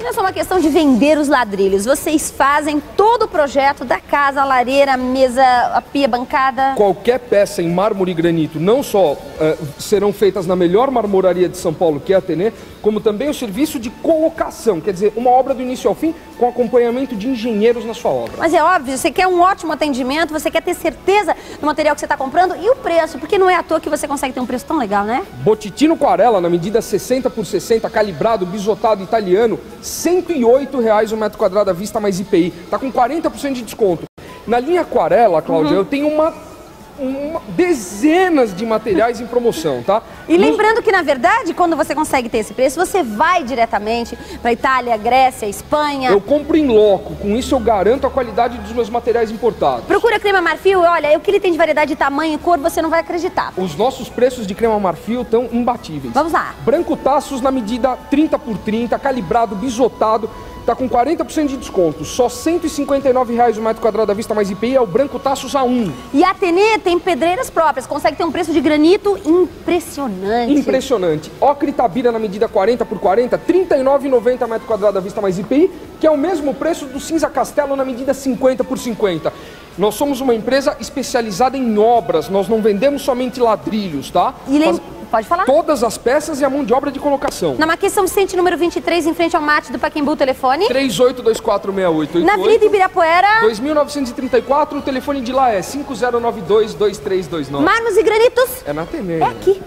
Não é só uma questão de vender os ladrilhos. Vocês fazem todo o projeto da casa, a lareira, a mesa, a pia, bancada. Qualquer peça em mármore e granito, não só serão feitas na melhor marmoraria de São Paulo, que é a Atene, como também o serviço de colocação, quer dizer, uma obra do início ao fim com acompanhamento de engenheiros na sua obra. Mas é óbvio, você quer um ótimo atendimento, você quer ter certeza do material que você está comprando e o preço, porque não é à toa que você consegue ter um preço tão legal, né? Botitino Quarela, na medida 60 por 60, calibrado, bisotado, italiano, 108 reais o metro quadrado à vista mais IPI. Tá com 40% de desconto. Na linha Aquarela, Cláudia, Uhum. eu tenho uma, uma- dezenas de materiais em promoção, tá? E lembrando que, na verdade, quando você consegue ter esse preço, você vai diretamente para Itália, Grécia, Espanha. Eu compro em loco, com isso eu garanto a qualidade dos meus materiais importados. Procura crema marfil, olha, o que ele tem de variedade de tamanho e cor, você não vai acreditar. Os nossos preços de crema marfil estão imbatíveis. Vamos lá. Branco Taços na medida 30 por 30, calibrado, bisotado, tá com 40% de desconto. Só 159 reais o metro quadrado à vista mais IPI é o Branco Taços A1. E a Atene tem pedreiras próprias, consegue ter um preço de granito impressionante. Impressionante. Ocre Itabira na medida 40 por 40, R$ 39,90 metro quadrado à vista mais IPI, que é o mesmo preço do Cinza Castelo na medida 50 por 50. Nós somos uma empresa especializada em obras, nós não vendemos somente ladrilhos, tá? E lem... Pode falar? Todas as peças e a mão de obra de colocação. Na São Vicente, número 23, em frente ao mate do Paquembu, telefone. 38246888. Na Avenida Ibirapuera, 2934, o telefone de lá é 5092-2329. Marmos e Granitos É na Atene. é aqui.